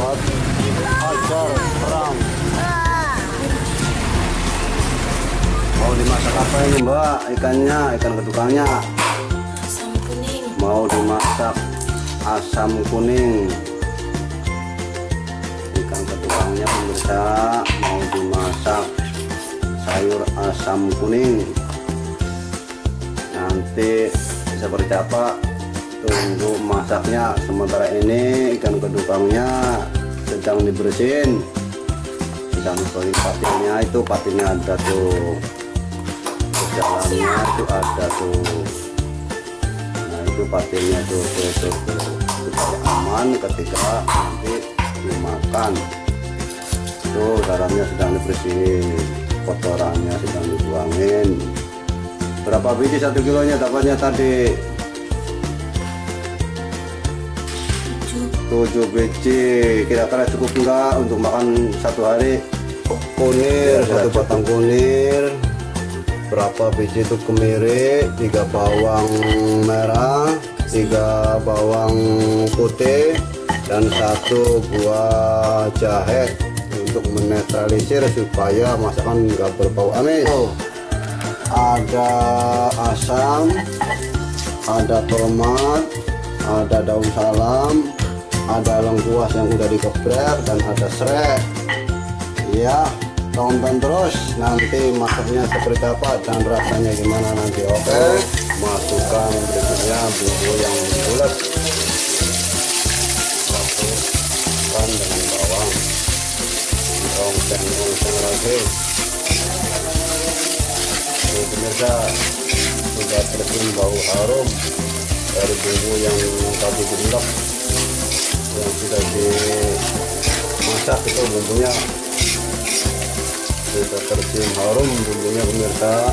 ajar perang mau dimasak apa ini mbak? Ikannya ikan kuning mau dimasak asam kuning. Ikan ketukangnya pemirsa. Mau dimasak sayur asam kuning. Nanti seperti apa tunggu masaknya sementara ini ikan kedukangnya sedang dibersihin. Sedang diberi patinnya itu patinnya ada tuh. Dalamnya itu ada tuh. Nah itu patinnya tuh tuh tuh, tuh. supaya aman ketika nanti dimakan. Tuh dalamnya sedang dibersihin. Kotorannya sedang dibuangin. Berapa biji satu kilonya dapatnya tadi 7 biji. Kira-kira cukup enggak untuk makan satu hari. Kunir satu batang kunir. Berapa biji itu kemiri tiga bawang merah tiga bawang putih dan satu buah jahe untuk menetralisir supaya masakan nggak berbau amis. Ada asam ada tomat ada daun salam ada lengkuas yang udah dikeprek dan ada serai ya tonton terus. Nanti masaknya seperti apa dan rasanya gimana nanti. Oke masukkan berikutnya bumbu yang bulat. Masukkan dengan bawang. Onceng lagi. Tuh, pemirsa sudah tercium bau harum dari bumbu yang tadi diulek yang sudah dimasak itu bumbunya sudah tercium harum bumbunya pemirsa.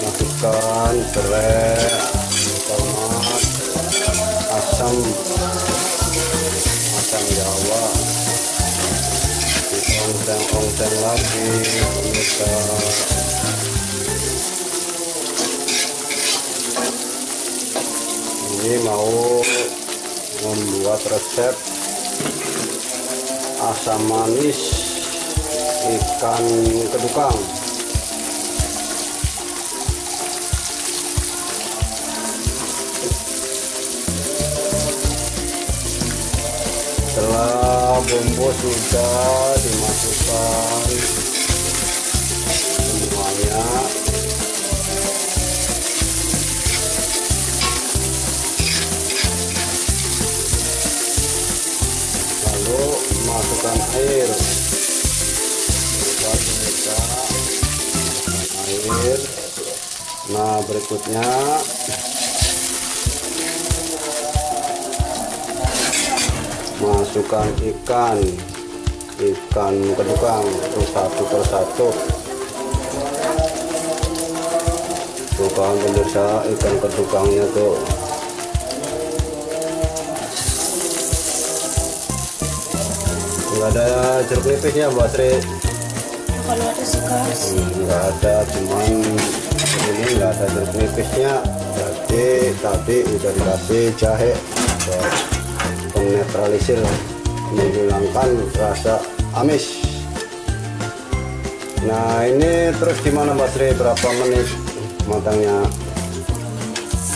Masukkan serai tomat asam asam jawa. Diongceng-ongceng lagi pemirsa ini mau membuat resep asam manis ikan kedukang. Setelah bumbu sudah dimasukkan semuanya air. Pemirsa air. Nah berikutnya. Masukkan ikan. Ikan kedukang satu persatu. Tuh kawan pemirsa ikan kedukangnya tuh nggak ada jeruk nipisnya Mbak Sri? Kalau ada suka. Sih nggak ada cuman ini nggak ada jeruk nipisnya. Jadi tadi udah dikasih jahe. Menetralisir menghilangkan rasa amis. Nah ini terus gimana Mbak Sri? Berapa menit matangnya?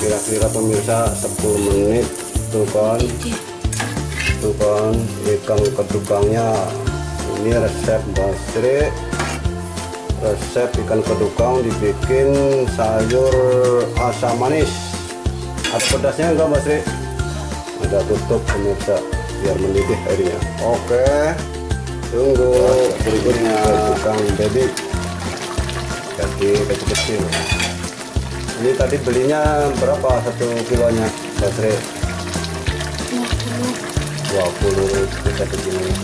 Kira-kira pemirsa 10 menit tuh kan itu kan ikan kedukangnya ini resep basri resep ikan kedukang dibikin sayur asam manis. Ada pedasnya enggak basri? Ada tutup pemirsa biar mendidih airnya. Oke. Tunggu berikutnya kedukang jadi jadi kecil-kecil. Ini tadi belinya berapa? Satu kilonya basri. 21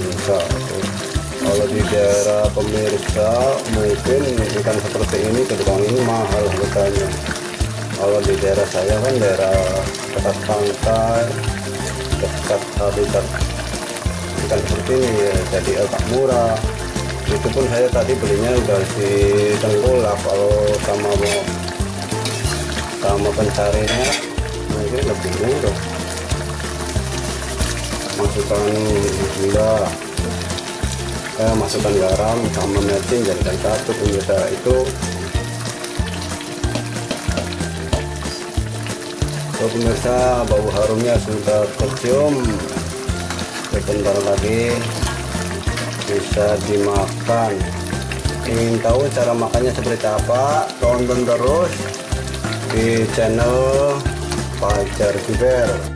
bisa kalau di daerah pemirsa mungkin ikan seperti ini ke depan ini mahal harganya. Kalau di daerah saya kan daerah dekat pantai dekat habitat ikan seperti ini ya, jadi agak murah. Itu pun saya tadi belinya udah di tengkulak kalau sama sama pencarinya mungkin lebih murah masukkan gula. Eh, masukkan garam sama mecin jadikan satu pemirsa itu. So, pemirsa bau harumnya sudah kecium sebentar lagi bisa dimakan. Ingin tahu cara makannya seperti apa? Tonton terus di channel Pajar Kiber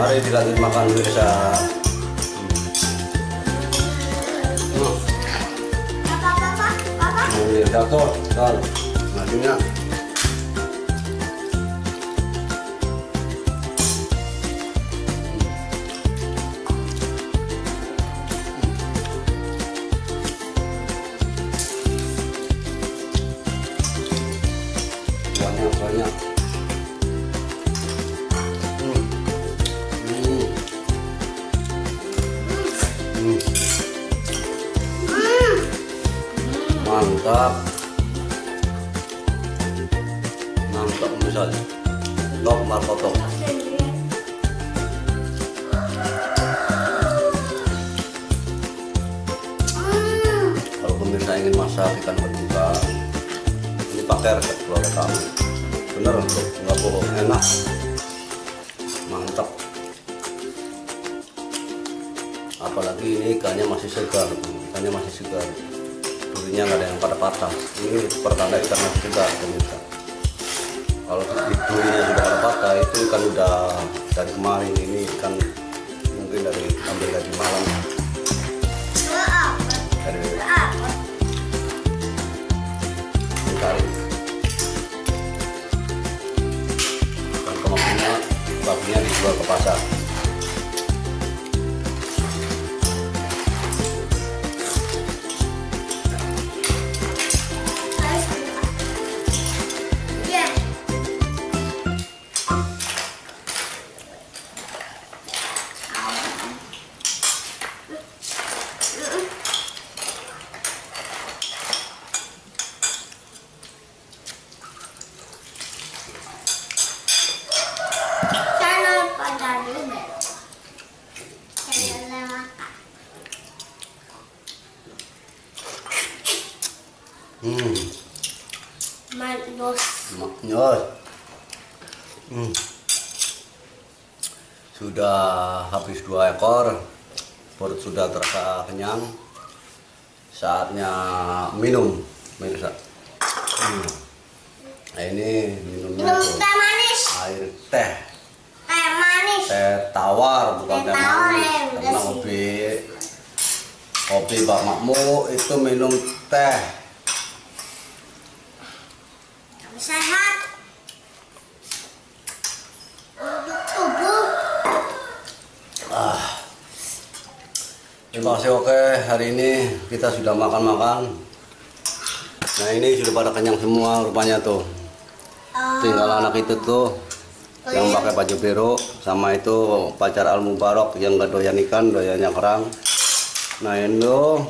mari dilanjut makan pemirsa Ini jatuh, kan? Nasinya. Mantap. Mantap misalnya. Tok markotok. Kalau pemirsa ingin masak ikan berbuka, ini pakai resep keluarga kami. Bener untuk nggak bohong, enak, mantap. Apalagi ini ikannya masih segar, ikannya masih segar. Durinya nggak ada yang pada patah. Ini pertanda ikan segar, pemirsa. Kalau di durinya sudah pada patah, itu ikan udah dari kemarin. Ini ikan mungkin dari ambil dari malam. Maknyos hmm. sudah habis dua ekor perut sudah terasa kenyang saatnya minum pemirsa hmm. nah ini minumnya Minum teh manis. air teh Teh manis. teh tawar bukan Teh teh tawar manis udah karena kopi kopi Pak Makmu itu minum teh Sehat. Terima kasih oke. Hari ini kita sudah makan-makan. Nah ini sudah pada kenyang semua rupanya tuh. Tinggal anak itu tuh yang pakai baju biru sama itu pacar Al Mubarok yang gak doyan ikan doyannya kerang. Nah itu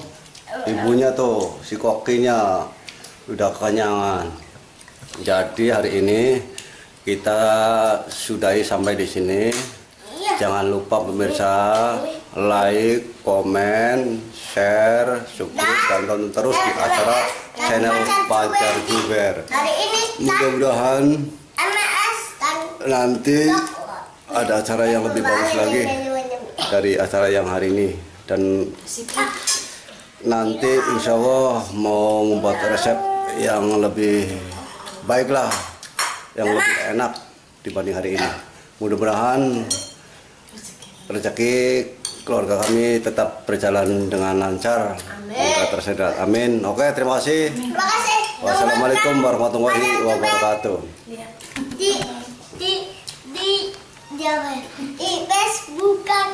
ibunya tuh si kokinya udah kenyangan. Jadi hari ini kita sudahi sampai di sini. Iya. jangan lupa pemirsa like komen share subscribe dan tonton terus di acara channel Pacar Juber. Mudah-mudahan nanti ada acara yang lebih bagus lagi dari acara yang hari ini. Dan nanti insya Allah mau membuat resep yang lebih baik lah yang lebih enak dibanding hari ini. Mudah-mudahan rezeki keluarga kami tetap berjalan dengan lancar. Amin. Tersedat. Amin. Oke, terima kasih. Terima kasih. Wassalamualaikum warahmatullahi wabarakatuh. Di di di di apa? ya? Di Facebookan